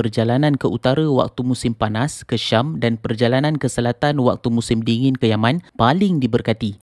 perjalanan ke utara waktu musim panas ke Syam dan perjalanan ke selatan waktu musim dingin ke Yaman paling diberkati.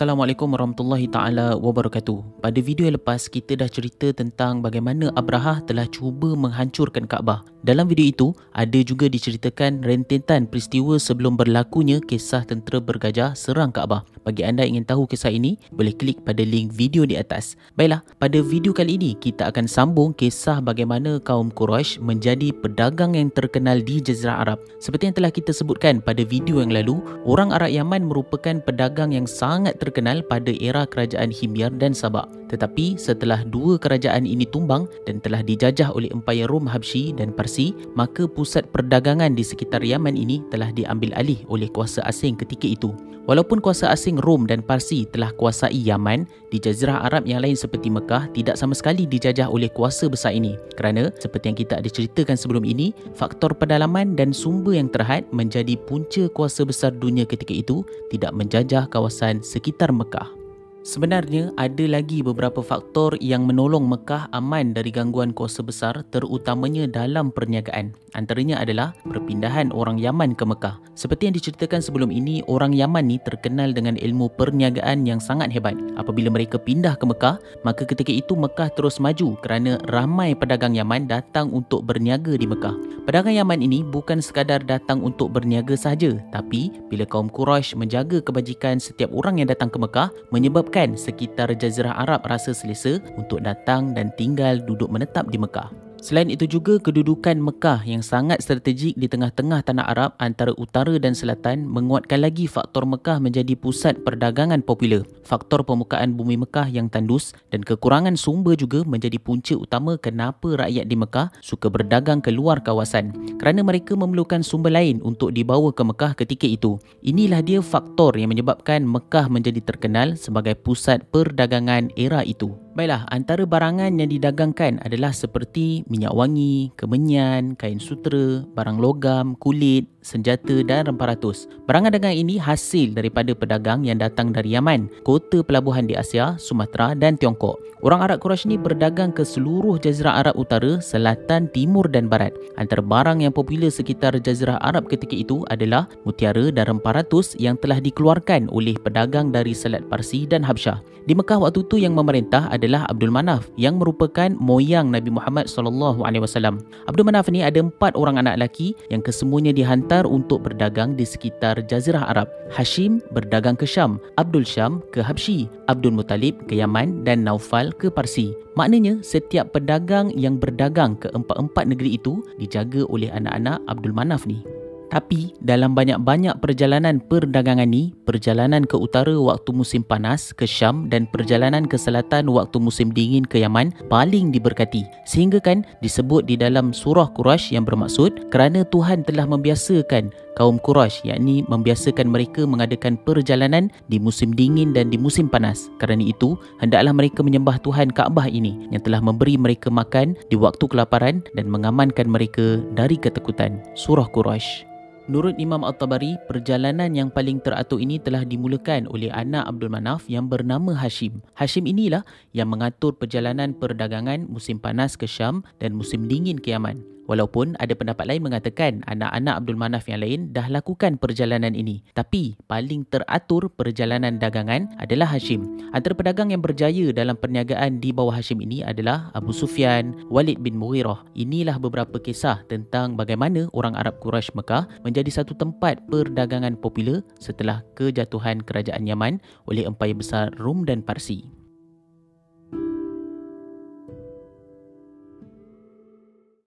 Assalamualaikum warahmatullahi taala wabarakatuh. Pada video yang lepas kita dah cerita tentang bagaimana Abraha telah cuba menghancurkan Kaabah. Dalam video itu ada juga diceritakan rentetan peristiwa sebelum berlakunya kisah tentera bergajah serang Kaabah. Bagi anda ingin tahu kisah ini, boleh klik pada link video di atas. Baiklah, pada video kali ini kita akan sambung kisah bagaimana kaum Quraisy menjadi pedagang yang terkenal di Jazirah Arab. Seperti yang telah kita sebutkan pada video yang lalu, orang Arab Yaman merupakan pedagang yang sangat terkenal pada era kerajaan Himyar dan Sabak. Tetapi setelah dua kerajaan ini tumbang dan telah dijajah oleh Empayar Rom Habsyi dan Parsi, maka pusat perdagangan di sekitar Yaman ini telah diambil alih oleh kuasa asing ketika itu. Walaupun kuasa asing Rom dan Parsi telah kuasai Yaman, di jazirah Arab yang lain seperti Mekah tidak sama sekali dijajah oleh kuasa besar ini. Kerana seperti yang kita ada ceritakan sebelum ini, faktor pedalaman dan sumber yang terhad menjadi punca kuasa besar dunia ketika itu tidak menjajah kawasan sekitar Mekah. Sebenarnya ada lagi beberapa faktor yang menolong Mekah aman dari gangguan kuasa besar terutamanya dalam perniagaan. Antaranya adalah perpindahan orang Yaman ke Mekah. Seperti yang diceritakan sebelum ini, orang Yaman ni terkenal dengan ilmu perniagaan yang sangat hebat. Apabila mereka pindah ke Mekah, maka ketika itu Mekah terus maju kerana ramai pedagang Yaman datang untuk berniaga di Mekah. Pedagang Yaman ini bukan sekadar datang untuk berniaga sahaja, tapi bila kaum Quraisy menjaga kebajikan setiap orang yang datang ke Mekah, menyebab menyebabkan sekitar Jazirah Arab rasa selesa untuk datang dan tinggal duduk menetap di Mekah. Selain itu juga kedudukan Mekah yang sangat strategik di tengah-tengah tanah Arab antara utara dan selatan menguatkan lagi faktor Mekah menjadi pusat perdagangan popular. Faktor permukaan bumi Mekah yang tandus dan kekurangan sumber juga menjadi punca utama kenapa rakyat di Mekah suka berdagang ke luar kawasan. Kerana mereka memerlukan sumber lain untuk dibawa ke Mekah ketika itu. Inilah dia faktor yang menyebabkan Mekah menjadi terkenal sebagai pusat perdagangan era itu. Baiklah, antara barangan yang didagangkan adalah seperti minyak wangi, kemenyan, kain sutera, barang logam, kulit, senjata dan rempah ratus. Barangan dagang ini hasil daripada pedagang yang datang dari Yaman, kota pelabuhan di Asia, Sumatera dan Tiongkok. Orang Arab Quraisy ini berdagang ke seluruh jazirah Arab Utara, Selatan, Timur dan Barat. Antara barang yang popular sekitar jazirah Arab ketika itu adalah mutiara dan rempah ratus yang telah dikeluarkan oleh pedagang dari Selat Parsi dan Habsyah. Di Mekah waktu itu yang memerintah adalah Abdul Manaf yang merupakan moyang Nabi Muhammad sallallahu alaihi wasallam. Abdul Manaf ni ada empat orang anak lelaki yang kesemuanya dihantar untuk berdagang di sekitar jazirah Arab. Hashim berdagang ke Syam, Abdul Syam ke Habsyi, Abdul Muttalib ke Yaman dan Naufal ke Parsi. Maknanya setiap pedagang yang berdagang ke empat-empat negeri itu dijaga oleh anak-anak Abdul Manaf ni. Tapi dalam banyak-banyak perjalanan perdagangan ni, perjalanan ke utara waktu musim panas ke Syam dan perjalanan ke selatan waktu musim dingin ke Yaman paling diberkati. Sehingga kan disebut di dalam surah Quraisy yang bermaksud kerana Tuhan telah membiasakan kaum Quraisy yakni membiasakan mereka mengadakan perjalanan di musim dingin dan di musim panas. Kerana itu, hendaklah mereka menyembah Tuhan Kaabah ini yang telah memberi mereka makan di waktu kelaparan dan mengamankan mereka dari ketakutan. Surah Quraisy Menurut Imam Al-Tabari, perjalanan yang paling teratur ini telah dimulakan oleh anak Abdul Manaf yang bernama Hashim. Hashim inilah yang mengatur perjalanan perdagangan musim panas ke Syam dan musim dingin ke Yaman. Walaupun ada pendapat lain mengatakan anak-anak Abdul Manaf yang lain dah lakukan perjalanan ini. Tapi paling teratur perjalanan dagangan adalah Hashim. Antara pedagang yang berjaya dalam perniagaan di bawah Hashim ini adalah Abu Sufyan, Walid bin Mughirah. Inilah beberapa kisah tentang bagaimana orang Arab Quraisy Mekah menjadi satu tempat perdagangan popular setelah kejatuhan kerajaan Yaman oleh Empayar Besar Rum dan Parsi.